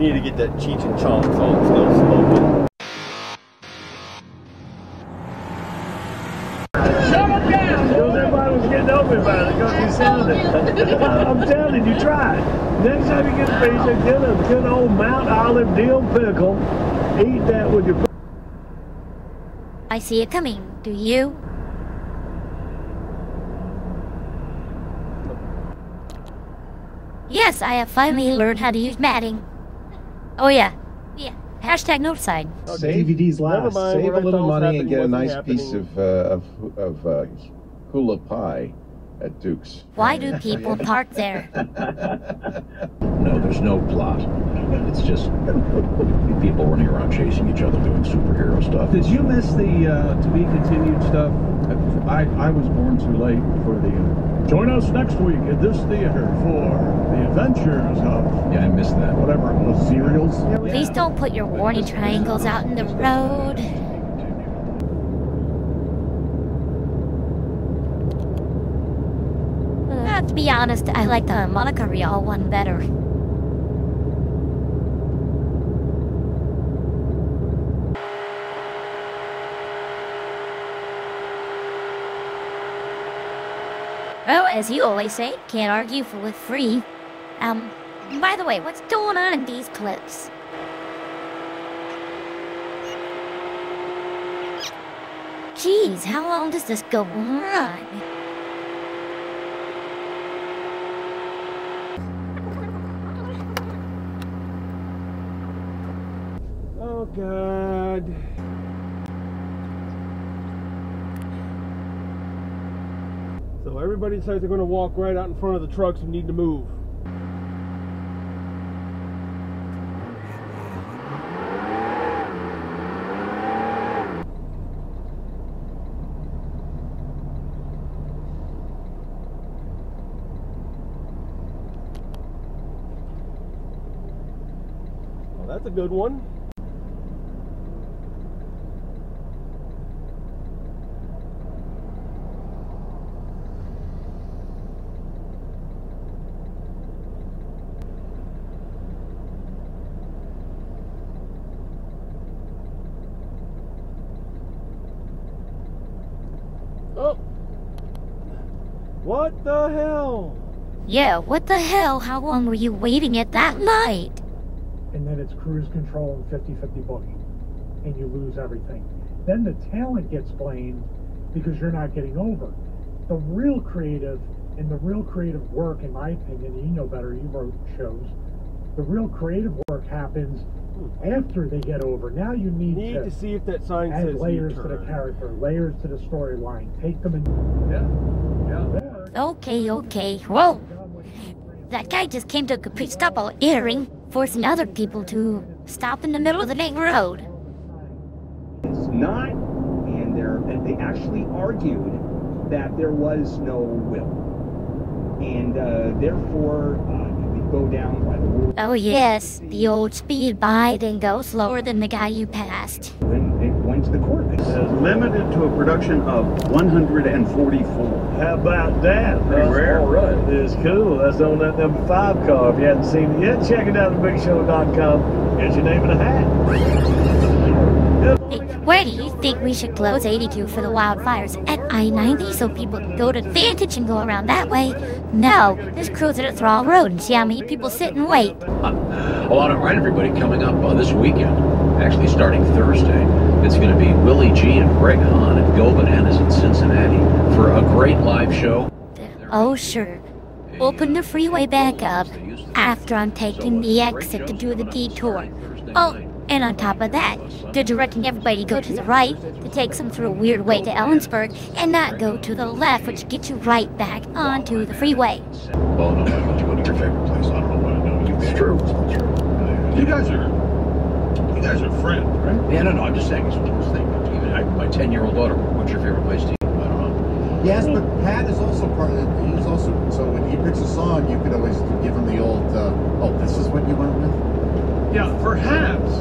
need to get that Cheech and Chong song still smoking. Because everybody was getting over about it because you sounded. I'm telling you, try it. Next time you get a pizza, get a good old Mount Olive dill pickle. Eat that with your. I see it coming. Do you? Yes, I have finally learned how to use matting. Oh yeah. Yeah. Hashtag note sign. Save, DVDs Never last. mind. save a what I little money and get a nice wasn't piece of uh, of of uh, hula pie at Duke's. Why do people park there? No, there's no plot. It's just people running around chasing each other doing superhero stuff. Did you miss the uh, to be continued stuff? I, I was born too late for the. Join us next week at this theater for the adventures of Yeah, I missed that. whatever it was, cereals. Please don't put your warning triangles out in the road. Uh, to be honest, I like the Monica Rial one better. Well, as you always say, can't argue for with free. Um, by the way, what's going on in these clips? Jeez, how long does this go on? Oh God. Everybody decides they're going to walk right out in front of the trucks and need to move. Well, that's a good one. Oh. What the hell? Yeah, what the hell? How long were you waiting at that light? and then it's cruise control and 50-50 booking, and you lose everything. Then the talent gets blamed because you're not getting over. The real creative and the real creative work, in my opinion, you know better, you wrote shows, the real creative work happens after they get over. Now you need, Need to, to see if that sign add says layers to the character, layers to the storyline, take them and... yeah. Yeah. Okay, okay. Whoa! That guy just came to a complete stop while earring, forcing other people to stop in the middle of the main road. It's not, and they actually argued that there was no will. And uh, therefore, uh, go down by the rule Oh yes, the old speed bite and go slower than the guy you passed. and it to the court. They said, is limited to a production of 144. How about that? Pretty That's rare. all right. It's cool. That's on that number five car. If you hadn't seen it yet, check it out at thebigshow.com. Get your name in a hat. Hey, where do you think we should close 82 for the wildfires? At I-90 so people can go to Vantage and go around that way? No, just cruise it at Thrall Road and see how many people sit and wait. Oh, all right, everybody, coming up uh, this weekend, actually starting Thursday, it's going to be Willie G and Greg Hahn at Go Bananas in Cincinnati for a great live show. Oh sure, open the freeway back up after I'm taking the exit to do the detour. Oh, and on top of that, they're directing everybody to go to the right that takes them through a weird way to Ellensburg and not go to the left, which gets you right back onto the freeway. Well, no, why don't go to your favorite place? I don't know what I know. It's true. It's true. You guys are. You guys are friends, right? Yeah, no, no, I'm just saying it's one of those. Even I, my 10 year old daughter, what's your favorite place to eat? I don't know. Yes, but Pat is also part of it. He's also so when he picks a song, you could always give him the old. Uh, oh, this is what you went with. Yeah, perhaps.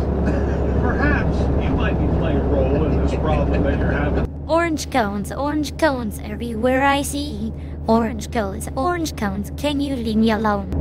perhaps you might be playing a role in this problem that you're having. Orange cones, orange cones, everywhere I see. Orange cones, orange cones, can you leave me alone?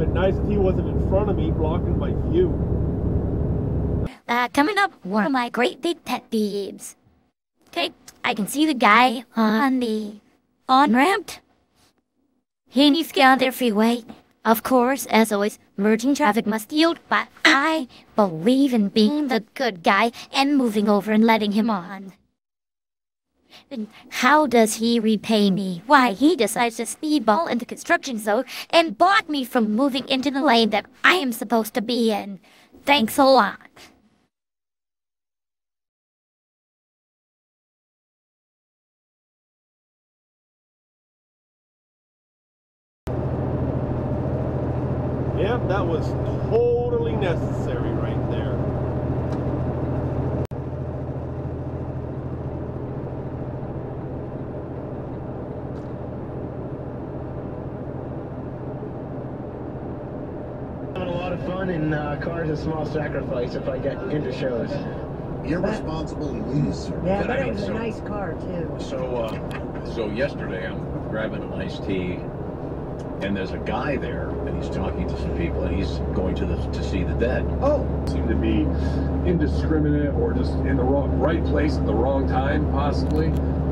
bit nice if he wasn't in front of me blocking my view. Uh, coming up, one of my great big pet peeves. Okay, I can see the guy on the on-ramp. He needs to get on their freeway. Of course, as always, merging traffic must yield, but I believe in being the good guy and moving over and letting him on. Then how does he repay me? Why, he decides to speedball into construction zone and block me from moving into the lane that I am supposed to be in. Thanks a lot. Yep, that was totally necessary right there. Having a lot of fun in uh, a Small Sacrifice if I get into shows. Irresponsible loser. Yeah, but I it mean, was a so- nice car too. So, uh, so yesterday I'm grabbing an iced tea, and there's a guy there, and he's talking to some people, and he's going to the to see the dead. Oh, seem to be indiscriminate or just in the wrong right place at the wrong time possibly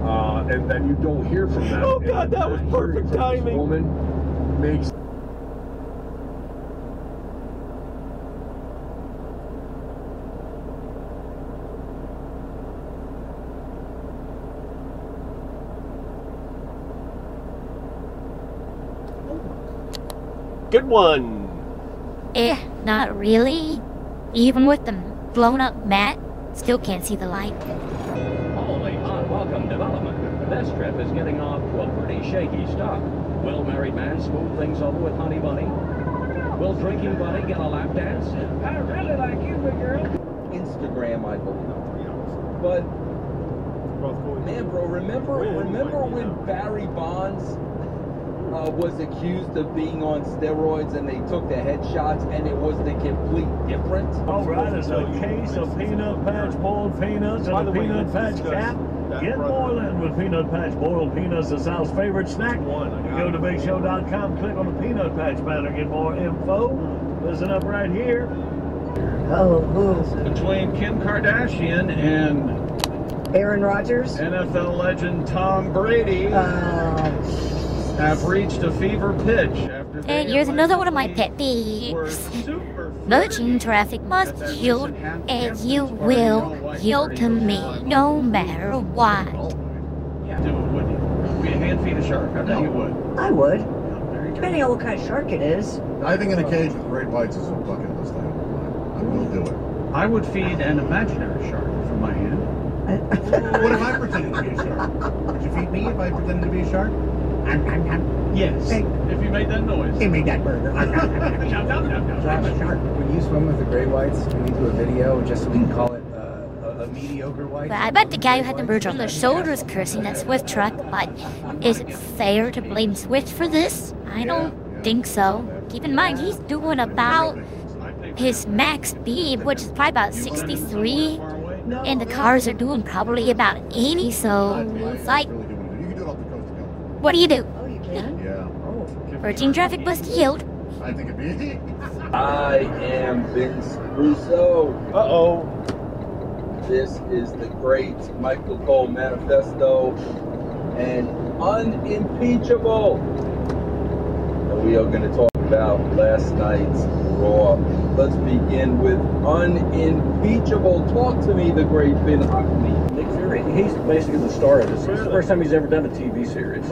uh, and then you don't hear from them Oh, God, that was perfect from this timing. woman makes Good one. Eh, not really. Even with the blown up mat, still can't see the light. Holy unwelcome development. This trip is getting off to a pretty shaky start. Will married man smooth things over with honey bunny? Will drinking buddy get a lap dance? I really like you, big girl. Instagram, I believe. But man, bro, remember remember when Barry Bonds uh, was accused of being on steroids and they took the headshots and it was the complete difference? All right, it's a case of peanut patch boiled peanuts and a the peanut patch discuss cap. Get brother. boiling with peanut patch boiled peanuts, the South's favorite snack. You go to BigShow.com, click on the peanut patch banner, get more info. Listen up right here. Oh, Between Kim Kardashian and Aaron Rodgers. NFL legend Tom Brady have reached a fever pitch after And here's another one of my pet peeves. Merging traffic must yield, and you will yield to me no matter oh what. Yeah, do it, wouldn't you? Would you hand feed a shark? I bet you would. I would. Depending on what kind of shark it is. Diving in a cage with great whites is a bucket list item. I will do it. I would feed an imaginary shark from my hand. what if I pretended to be a shark? Would you feed me if I pretended to be a shark? Yes. If you made that noise. Give made that burger. When you swim with the gray whites, can we do a video just so we can call it uh, a, a mediocre white? But I bet the guy who had the merger on their shoulders cursing that Swift truck, but is it fair to blame Swift for this? I don't think so. Keep in mind, he's doing about his max speed, which is probably about 63, and the cars are doing probably about 80, so it's like, what do you do? Oh, you can? Yeah. Oh. Virgin traffic must yield. I think it'd be. I am Vince Russo. Uh oh. This is the great Michael Cole Manifesto and unimpeachable. And we are going to talk about last night's Raw. Let's begin with unimpeachable. Talk to me, the great Vin Hockney. Nick Fury, he's basically the star of this. It's the first time he's ever done a TV series.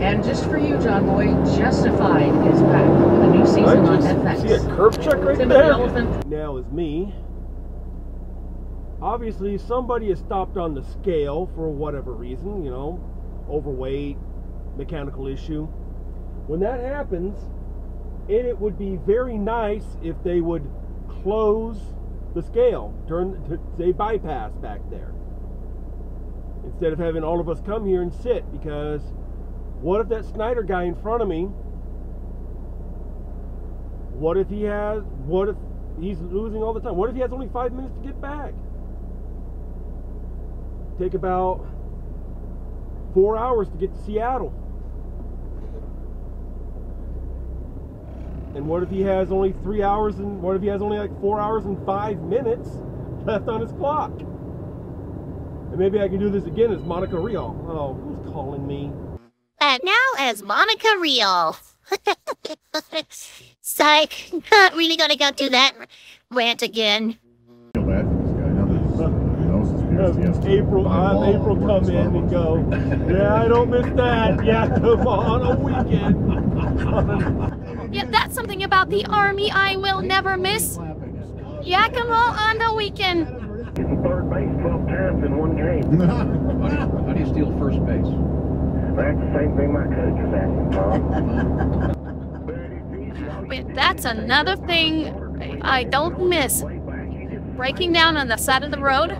And just for you, John Boy, Justified is back with a new season on FX. See a curb check right Timothy there? Elephant. Now is me. Obviously, somebody has stopped on the scale for whatever reason, you know, overweight, mechanical issue. When that happens, and it would be very nice if they would close the scale, turn, t- say bypass back there, instead of having all of us come here and sit. Because what if that Snyder guy in front of me what if he has? What if he's losing all the time? What if he has only five minutes to get back? Take about four hours to get to Seattle. And what if he has only three hours and what if he has only like four hours and five minutes left on his clock? And maybe I can do this again as Monica Rial. Oh, who's calling me? And now as Monica Rial. Psych. Not really gonna go do that rant again. April, I'm April come in and go, yeah, I don't miss that. Yeah, come on, a weekend. Yeah, that's something about the army I will never miss. Yakima on the weekend. Third base 12 times in one game. How do you, how do you steal first base? That's the same thing my coach was asking, Tom. Wait, that's another thing I don't miss. Breaking down on the side of the road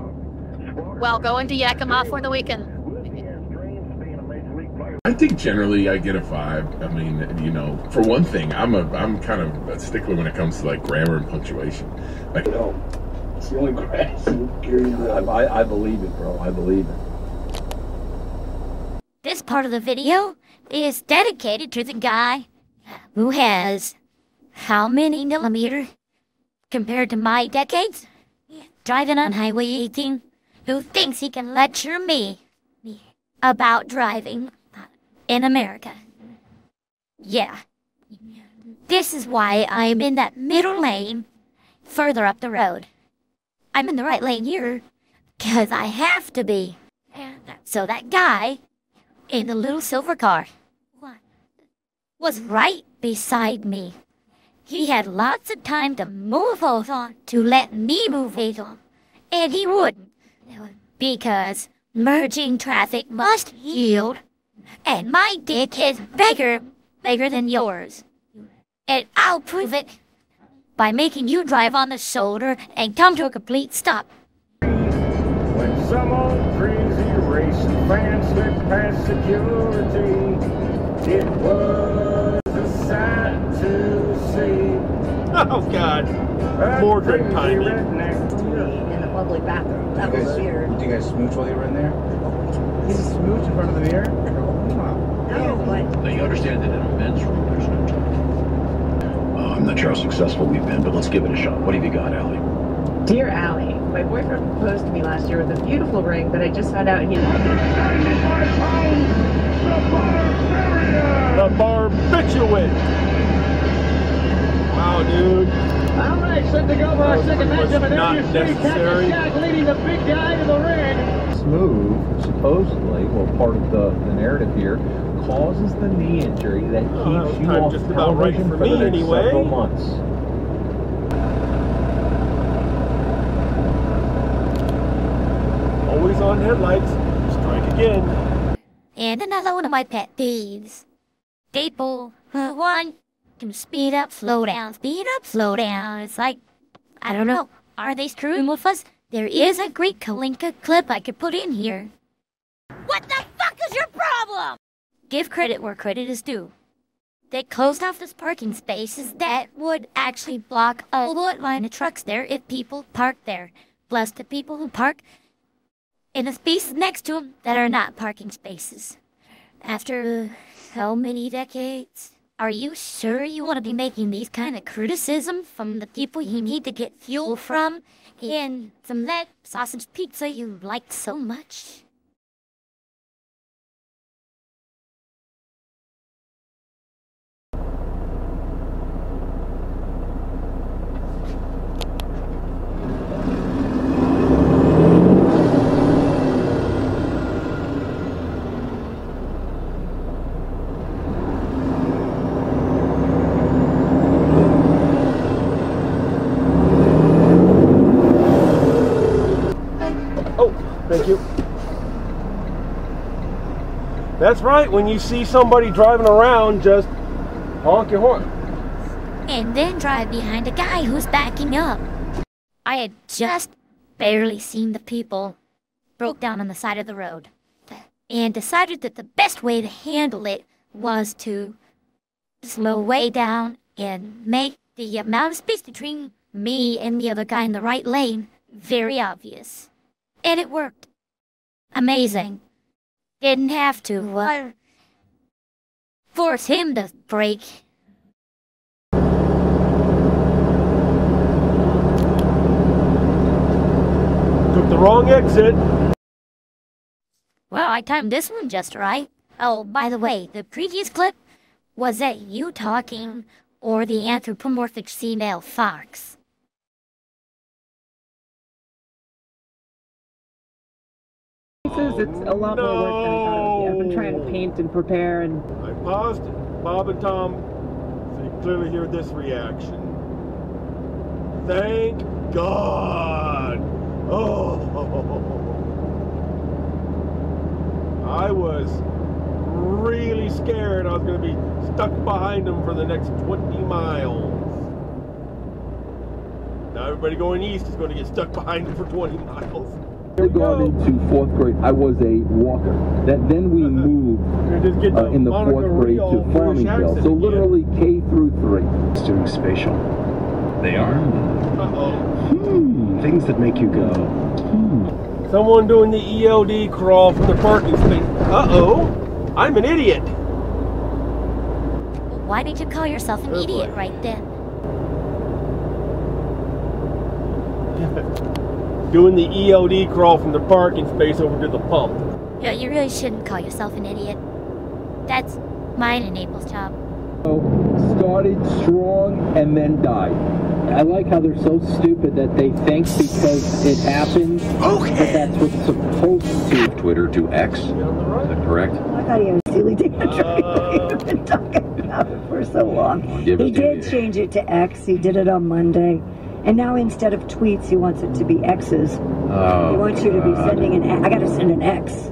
while going to Yakima for the weekend. I think generally I get a five. I mean, you know, for one thing, I'm a I'm kind of a stickler when it comes to like grammar and punctuation. Like, no, it's the only grass. I, I, I believe it, bro. I believe it. This part of the video is dedicated to the guy who has how many millimeter compared to my decades? Driving on Highway 18, who thinks he can lecture me about driving in America. Yeah. This is why I'm in that middle lane further up the road. I'm in the right lane here because I have to be. So that guy in the little silver car was right beside me. He had lots of time to move on to let me move on, and he wouldn't because merging traffic must yield, and my dick is bigger, bigger than yours. And I'll prove it by making you drive on the shoulder and come to a complete stop. When some old crazy racing fan slipped past security, it was a sight to see. Oh God, more drink timing. In the public bathroom. That was weird. Do you guys smooch while you were in there? He's a smooch in front of the mirror? Oh, no, but Now you understand that in a men's room there's no time. I'm not sure how successful we've been, but let's give it a shot. What have you got, Allie? Dear Allie, my boyfriend proposed to me last year with a beautiful ring, but I just found out he The barbiturate. Wow, dude. All right, set to go for our second matchup, and not you see necessary. Captain Jack leading the big guy to the ring. Smooth, supposedly, well, part of the, the narrative here, causes the knee injury that uh, keeps Oh, that you time off just about right for for, me the next anyway. several months. Always on headlights. Strike again. And another one of my pet peeves. People who want to speed up, slow down, speed up, slow down. It's like, I don't know. Are they screwing with us? There is a great Kalinka clip I could put in here. What the fuck is your problem? Give credit where credit is due. They closed off those parking spaces that would actually block a whole line of trucks there if people parked there. Plus the people who park in the spaces next to them that are not parking spaces. After uh, how many decades? Are you sure you want to be making these kind of criticism from the people you need to get fuel from and some that sausage pizza you liked so much? Oh, thank you. That's right. When you see somebody driving around, just honk your horn. and then drive behind a guy who's backing up. I had just barely seen the people broke down on the side of the road and decided that the best way to handle it was to slow way down and make the amount of space between me and the other guy in the right lane very obvious. And it worked. Amazing didn't have to uh, force him to break. Took the wrong exit. Well, I timed this one just right. Oh, by the way, the previous clip was that you talking or the anthropomorphic female fox. It's a lot more work than I thought it would be. I've been trying to paint and prepare and I paused Bob and Tom, so you clearly hear this reaction. Thank God! Oh, I was really scared I was going to be stuck behind them for the next 20 miles. Now everybody going east is going to get stuck behind them for 20 miles. Going into fourth grade, I was a walker. That then we moved uh, in the fourth grade to Farmingdale. So literally K through three. It's doing spatial. They are. Uh-oh. Hmm. Things that make you go. Hmm. Someone doing the ELD crawl from the parking space. Uh-oh. I'm an idiot. Why did you call yourself an Oh, idiot right then? doing the ELD crawl from the parking space over to the pump. Yeah, you really shouldn't call yourself an idiot. That's mine and April's job. Started strong and then died. I like how they're so stupid that they think because it happens that that's what's supposed to. Twitter to X. Is that correct? I thought he was a Steely Dan track. Uh, We've been talking about it for so long. He did change it to X. He did it on Monday. And now instead of tweets, he wants it to be X's. Oh, he wants you to be God. sending an X. I got to send an X.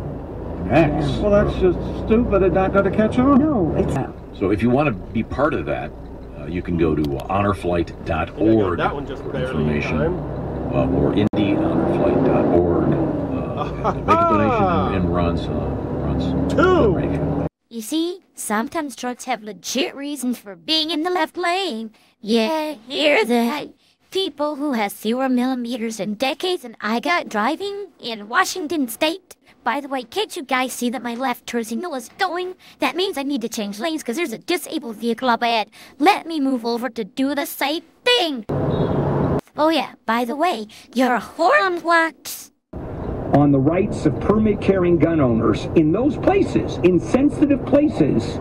X. Well, that's just stupid and not going to catch on. No, it's. So if you want to be part of that, uh, you can go to honorflight.org That one just for information, uh, or indyhonorflight.org. Uh, make a donation and, and runs uh, runs. Two. You see, sometimes trucks have legit reasons for being in the left lane. Yeah, hear that. People who has zero millimeters in decades and I got driving in Washington State. By the way, can't you guys see that my left turn signal is going? That means I need to change lanes because there's a disabled vehicle up ahead. Let me move over to do the same thing. Oh yeah, by the way, your horn works. on the rights of permit carrying gun owners in those places, in sensitive places,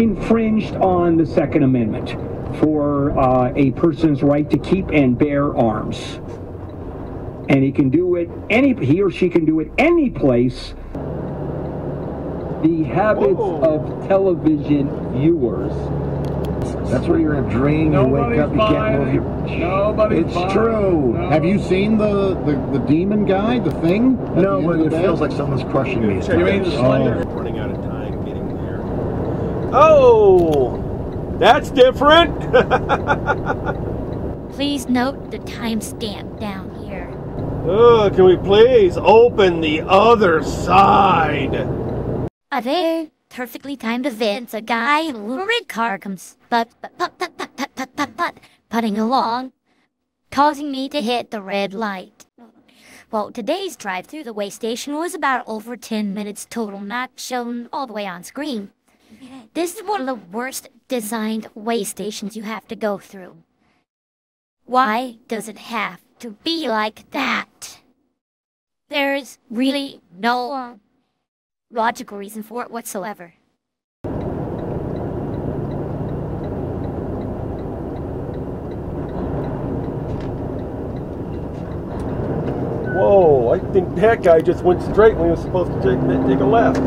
infringed on the Second Amendment for uh, a person's right to keep and bear arms. And he can do it any he or she can do it any place. The habits of television viewers. That's where you're in a dream. You wake up, you can't move your. Nobody's It's true. Have you seen the, the, the demon guy, the thing? No, the but it the feels like someone's crushing me. Check out the Oh. slender. Running out of time getting there. Oh, that's different. Please note the timestamp down here. oh, can we please open the other side? A very perfectly timed event. A guy in a red car comes but but but but but but but but but putting along, causing me to hit the red light. Well, today's drive through the way station was about over 10 minutes total, not shown all the way on screen. This is one of the worst designed way stations you have to go through. Why does it have to be like that? There's really no logical reason for it whatsoever. Whoa, I think that guy just went straight when he was supposed to take, take a left.